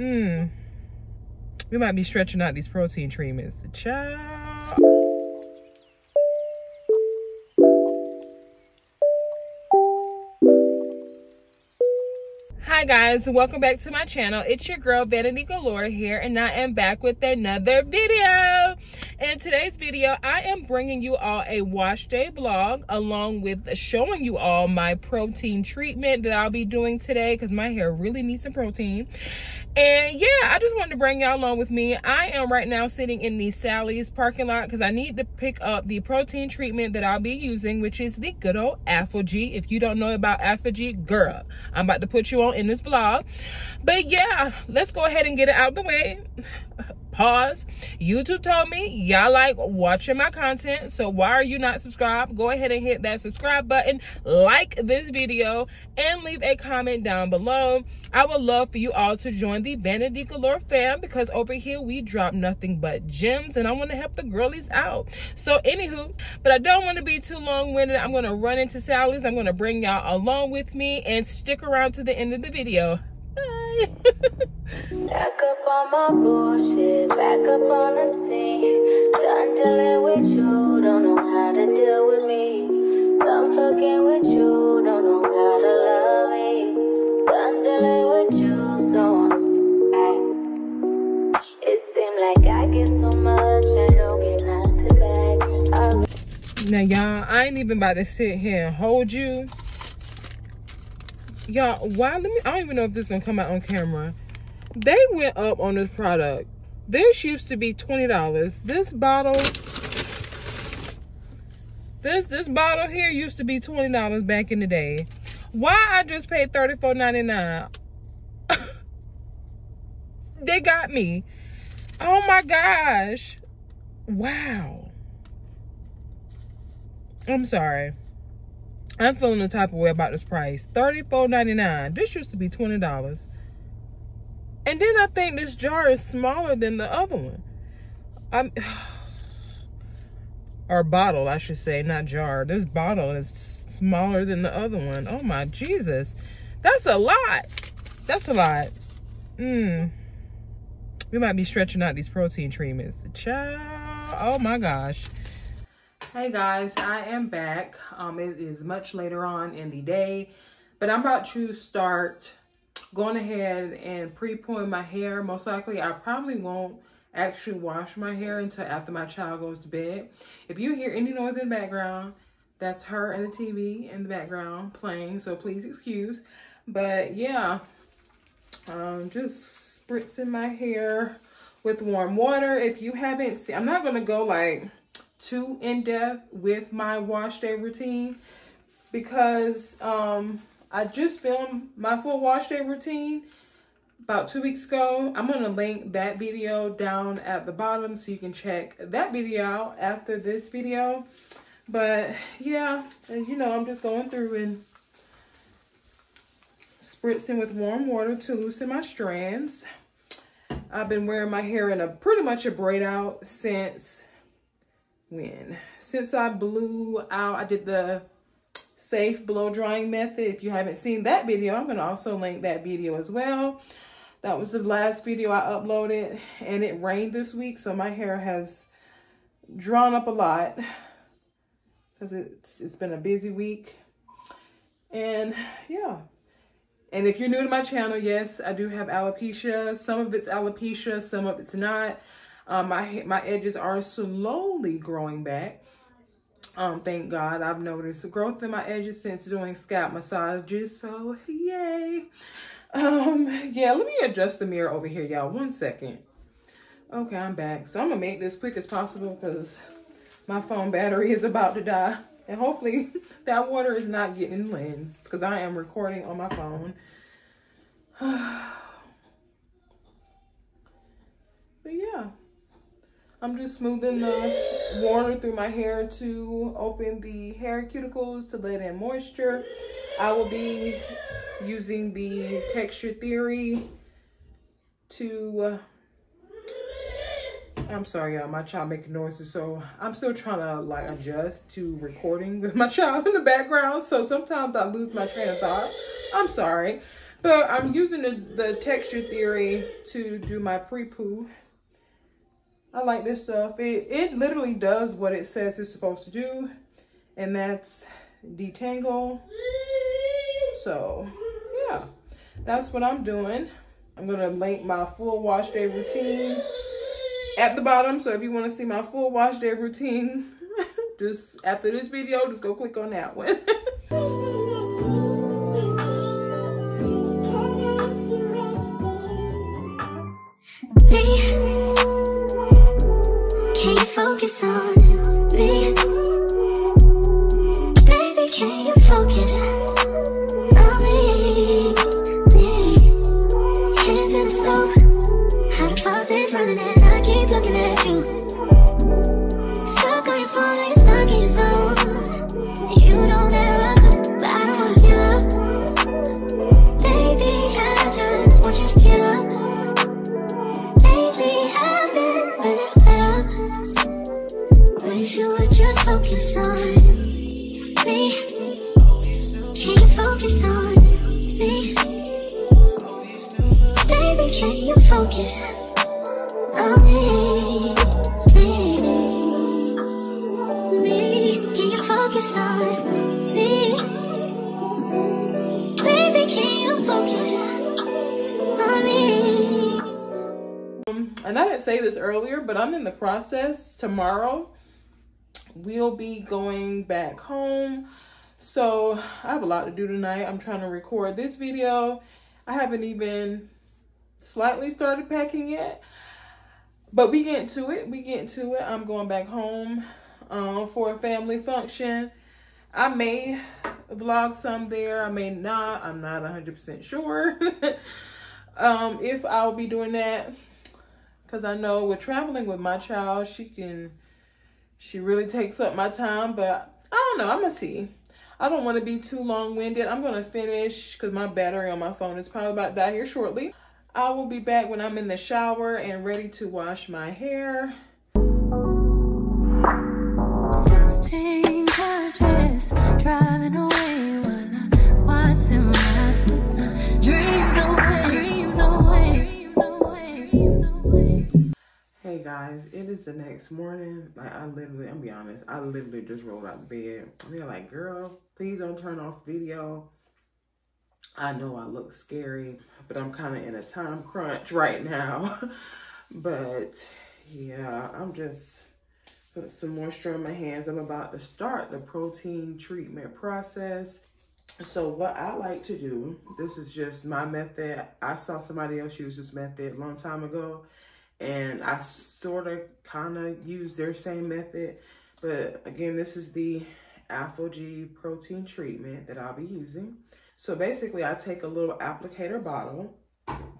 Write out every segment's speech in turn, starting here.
Mmm. We might be stretching out these protein treatments. Child. Hi guys, welcome back to my channel. It's your girl Vaniti Galore here and I am back with another video. In today's video, I am bringing you all a wash day vlog along with showing you all my protein treatment that I'll be doing today because my hair really needs some protein. And yeah, I just wanted to bring y'all along with me. I am right now sitting in the Sally's parking lot because I need to pick up the protein treatment that I'll be using, which is the good old ApHogee. If you don't know about ApHogee, girl, I'm about to put you on in this vlog. But yeah, let's go ahead and get it out the way. Pause. YouTube told me y'all like watching my content. So why are you not subscribed? Go ahead and hit that subscribe button, like this video, and leave a comment down below. I would love for you all to join the Vaniti Galore fam because over here we drop nothing but gems and I want to help the girlies out. So anywho, but I don't want to be too long-winded. I'm going to run into Sally's. I'm going to bring y'all along with me and stick around to the end of the video. Back up on my bullshit, back up on the scene. Done dealing with you, don't know how to deal with me. Done fucking with you, don't know how to love me. Done dealing with you, so I, it seems like I get so much, I don't get nothing back. now, y'all, I ain't even about to sit here and hold you y'all why let me i don't even know if this is gonna come out on camera. They went up on this product. This used to be 20 dollars. This bottle this this bottle here used to be 20 dollars back in the day. Why i just paid 34.99 they got me. Oh my gosh. Wow. I'm sorry I'm feeling the type of way about this price. $34.99. This used to be $20. And then I think this jar is smaller than the other one. I'm or bottle, I should say, not jar. This bottle is smaller than the other one. Oh my Jesus. That's a lot. That's a lot. Mmm. We might be stretching out these protein treatments. Child. Oh my gosh hey guys i am back. Um it is much later on in the day but i'm about to start going ahead and pre-pooing my hair. Most likely i probably won't actually wash my hair until after my child goes to bed. If you hear any noise in the background that's her and the tv in the background playing so please excuse. But yeah um just spritzing my hair with warm water. If you haven't seen i'm not gonna go like too in-depth with my wash day routine because um, I just filmed my full wash day routine about two weeks ago. I'm going to link that video down at the bottom so you can check that video out after this video. But yeah, you know, I'm just going through and spritzing with warm water to loosen my strands. I've been wearing my hair in a pretty much a braid out since when since I blew out, I did the safe blow drying method. If you haven't seen that video, I'm to also link that video as well. That was the last video I uploaded and it rained this week. So my hair has drawn up a lot because it's, it's been a busy week. And yeah. And if you're new to my channel, yes, I do have alopecia. Some of it's alopecia, some of it's not. Um, my, my edges are slowly growing back. Um, thank God I've noticed growth in my edges since doing scalp massages. So yay. Um, yeah, let me adjust the mirror over here, y'all. One second. Okay, I'm back. So I'm gonna make this quick as possible because my phone battery is about to die. And hopefully that water is not getting lens because I am recording on my phone. but yeah. I'm just smoothing the water through my hair to open the hair cuticles to let in moisture. I will be using the Texture Theory to... Uh, I'm sorry, y'all. My child making noises, so I'm still trying to like adjust to recording with my child in the background. So sometimes I lose my train of thought. I'm sorry. But I'm using the, the texture theory to do my pre-poo. I like this stuff. It, it literally does what it says it's supposed to do. And that's detangle. So, yeah. That's what I'm doing. I'm going to link my full wash day routine at the bottom. So if you want to see my full wash day routine, just after this video, just go click on that one. You you would just focus on me. Can you focus on me? Baby, can you focus on me? Me, me. Can you focus on me? Baby, can you focus on me? Um, and I didn't say this earlier, but I'm in the process tomorrow. We'll be going back home. So I have a lot to do tonight. I'm trying to record this video. I haven't even slightly started packing yet. But we get to it. We get to it. I'm going back home um, for a family function. I may vlog some there. I may not. I'm not 100% sure um, if I'll be doing that. Because I know with traveling with my child, she can, she really takes up my time. But I don't know. I'm going to see. I don't want to be too long-winded. I'm going to finish because my battery on my phone is probably about to die here shortly. I will be back when I'm in the shower and ready to wash my hair. 16 conscious, driving away I watch them Guys, it is the next morning. Like I literally, I'm be honest, I literally just rolled out of bed. They're like, girl, please don't turn off video. I know I look scary, but I'm kind of in a time crunch right now. but yeah, I'm just put some moisture on my hands. I'm about to start the protein treatment process. So what I like to do, this is just my method. I saw somebody else use this method a long time ago and I sort of kind of use their same method. But again, this is the ApHogee protein treatment that I'll be using. So basically I take a little applicator bottle,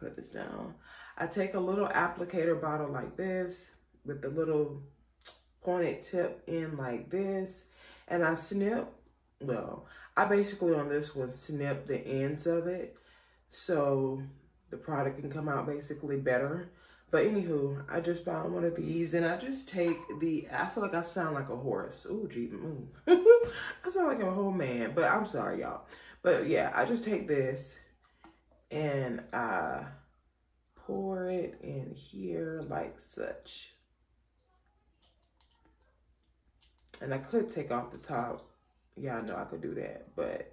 put this down. I take a little applicator bottle like this with the little pointed tip in like this. And I snip, well, I basically on this one snip the ends of it. So the product can come out basically better. But anywho, I just found one of these and I just take the, I feel like I sound like a horse. Ooh, gee, move. I sound like a whole man, but I'm sorry, y'all. But yeah, I just take this and I pour it in here like such. And I could take off the top. Yeah, I know I could do that, but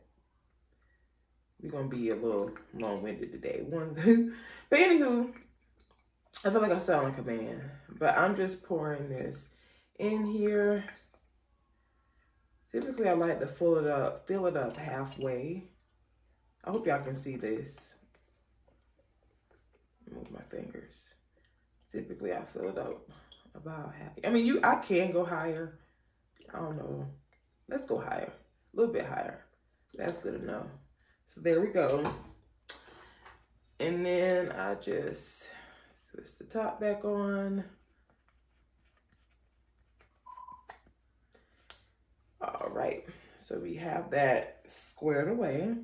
we're gonna be a little long-winded today. One, but anywho, I feel like I sound like a man, but I'm just pouring this in here. Typically, I like to fill it up, fill it up halfway. I hope y'all can see this. Move my fingers. Typically, I fill it up about half. I mean, you, I can go higher. I don't know. Let's go higher, a little bit higher. That's good enough. So there we go. And then I just The top back on. All right, so we have that squared away.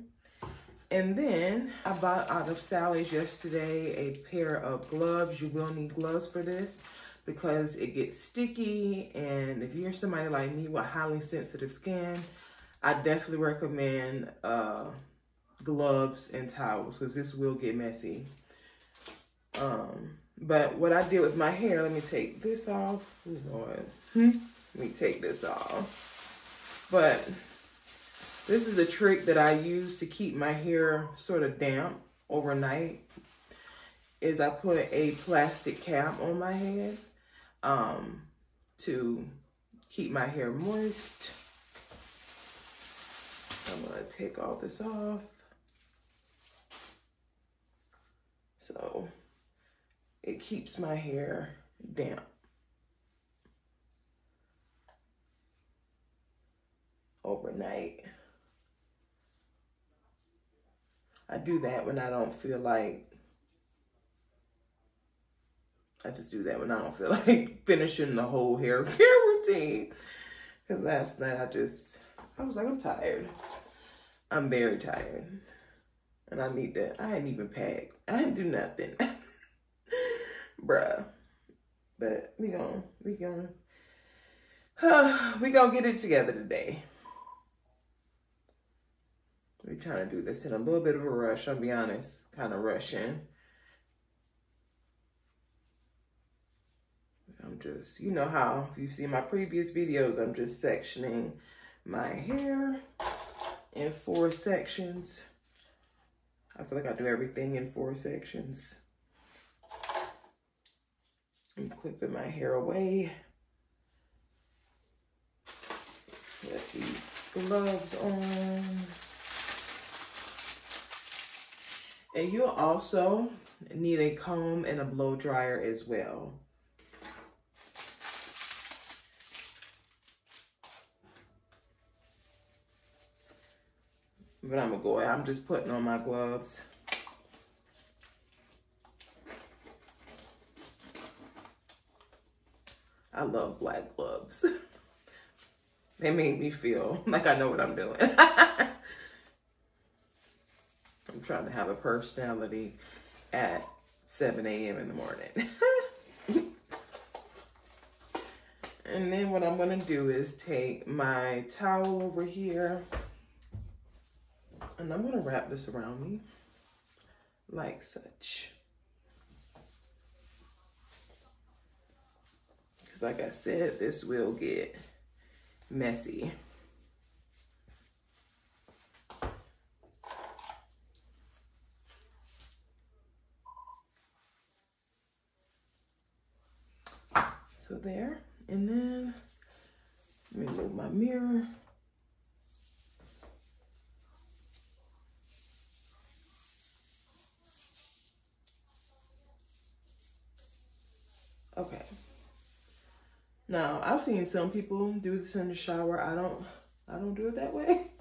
And then I bought out of Sally's yesterday a pair of gloves. You will need gloves for this because it gets sticky. And if you're somebody like me with highly sensitive skin, I definitely recommend uh, gloves and towels because this will get messy. Um, but what I did with my hair, let me take this off. Lord. Let me take this off. But this is a trick that I use to keep my hair sort of damp overnight. Is I put a plastic cap on my head um, to keep my hair moist. I'm gonna take all this off. So it keeps my hair damp. Overnight. I do that when I don't feel like I just do that when I don't feel like finishing the whole hair care routine. Cause last night I just I was like, I'm tired. I'm very tired. And I need to I hadn't even packed. I didn't do nothing. Bruh. But we gonna we gonna uh, we gonna get it together today. We're trying to do this in a little bit of a rush, I'll be honest, kind of rushing. I'm just, you know how, if you see my previous videos, I'm just sectioning my hair in four sections. I feel like I do everything in four sections. I'm clipping my hair away. Get these gloves on. And you'll also need a comb and a blow dryer as well. But I'm gonna go. I'm just putting on my gloves. I love black gloves. they make me feel like I know what I'm doing. I'm trying to have a personality at 7 a.m. in the morning. and then what I'm gonna do is take my towel over here and I'm gonna wrap this around me like such. Like I said, this will get messy. So there, and then let me move my mirror. Okay. Now, I've seen some people do this in the shower. I don't I don't do it that way.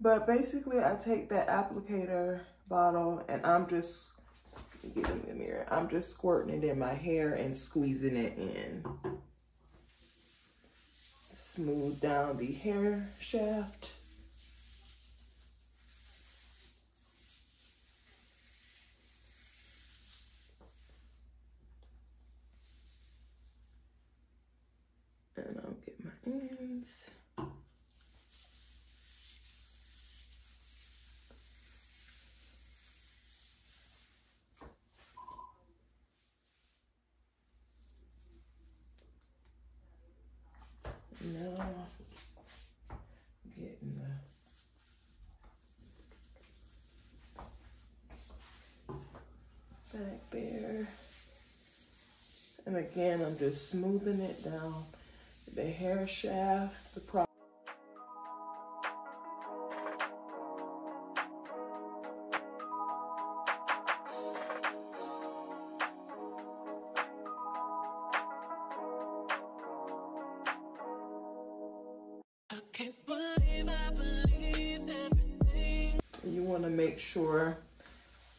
But basically, I take that applicator bottle and I'm just get in the mirror. I'm just squirting it in my hair and squeezing it in. Smooth down the hair shaft. And I'll get my ends. Now, getting the back there. And again, I'm just smoothing it down the hair shaft, the pro You want to make sure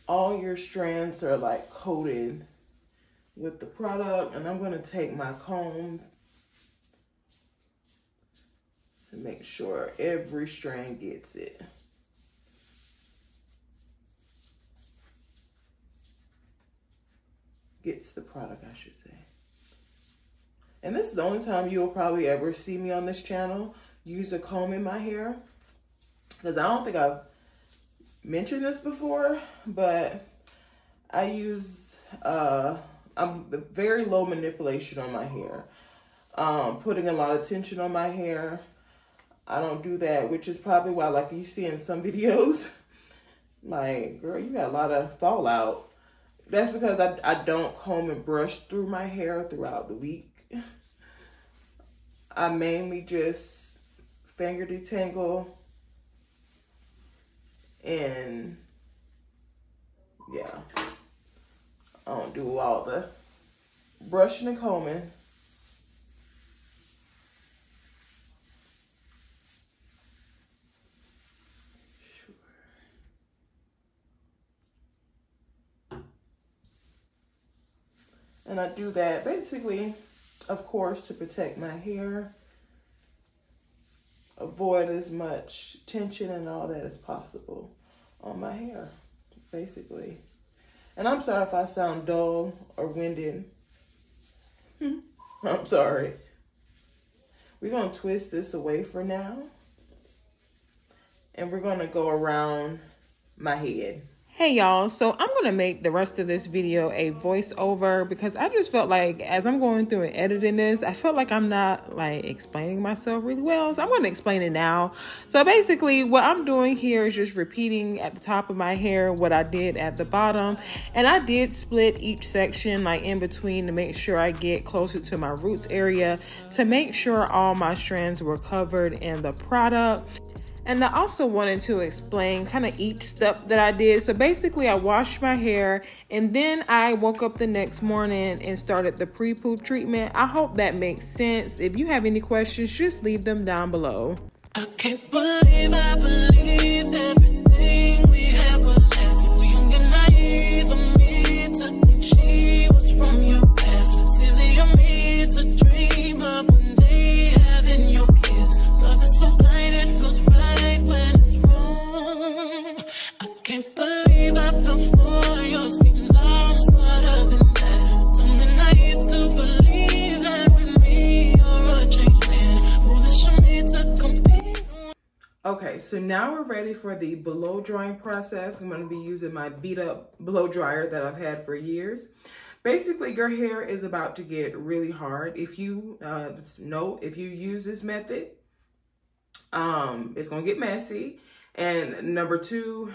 all your strands are like coated with the product. And I'm going to take my comb make sure every strand gets it. Gets the product, I should say. And this is the only time you'll probably ever see me on this channel use a comb in my hair. Because I don't think I've mentioned this before, but I use uh, I'm very low manipulation on my hair. Um, putting a lot of tension on my hair. I don't do that, which is probably why, like you see in some videos, like, girl, you got a lot of fallout. That's because I, I don't comb and brush through my hair throughout the week. I mainly just finger detangle and yeah, I don't do all the brushing and combing. And I do that basically, of course, to protect my hair, avoid as much tension and all that as possible on my hair, basically. And I'm sorry if I sound dull or winded. I'm sorry. We're going to twist this away for now. And we're going to go around my head. Hey y'all, so I'm going to make the rest of this video a voiceover because I just felt like as I'm going through and editing this, I felt like I'm not like explaining myself really well. So I'm going to explain it now. So basically what I'm doing here is just repeating at the top of my hair what I did at the bottom. And I did split each section like in between to make sure I get closer to my roots area to make sure all my strands were covered in the product. And I also wanted to explain kind of each step that I did. So basically, I washed my hair and then I woke up the next morning and started the pre poo treatment. I hope that makes sense. If you have any questions, just leave them down below. I can't believe I everything so now we're ready for the blow drying process. I'm going to be using my beat up blow dryer that I've had for years. Basically, your hair is about to get really hard. If you uh, know, if you use this method, um, it's going to get messy. And number two,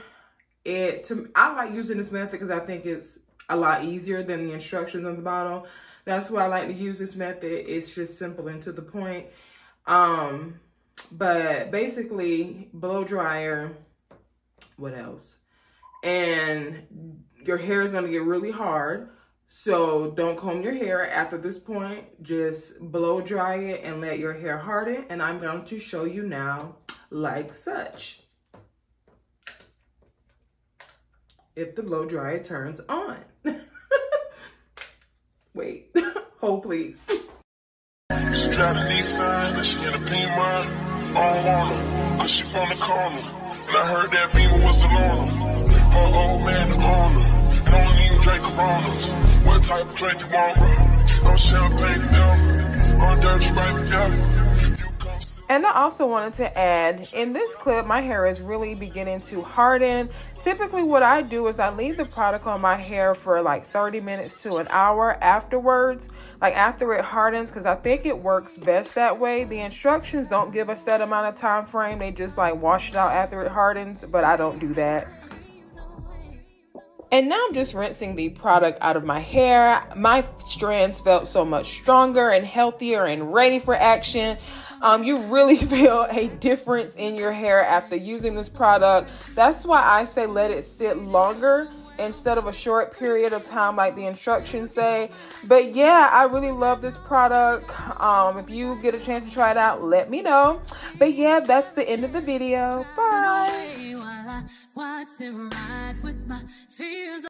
it to I like using this method because I think it's a lot easier than the instructions on the bottle. That's why I like to use this method. It's just simple and to the point. Um, but basically, blow dryer, what else? And your hair is going to get really hard. So don't comb your hair after this point. Just blow dry it and let your hair harden. And I'm going to show you now like such. if the blow dryer turns on. Wait, hold please. Don't want her, cause she from the corner. And I heard that Beamer was the loner. Her old man the owner. And I don't even drink Coronas. What type of drink you want, bro? No champagne for them. On dirty Sprite. And I also wanted to add, in this clip, my hair is really beginning to harden. Typically what I do is I leave the product on my hair for like 30 minutes to an hour afterwards, like after it hardens, because I think it works best that way. The instructions don't give a set amount of time frame. They just like wash it out after it hardens, but I don't do that. And now I'm just rinsing the product out of my hair. My strands felt so much stronger and healthier and ready for action. Um, you really feel a difference in your hair after using this product. That's why I say let it sit longer instead of a short period of time like the instructions say. But yeah, I really love this product. Um, if you get a chance to try it out, let me know. But yeah, that's the end of the video. Bye. Watch them ride with my fears.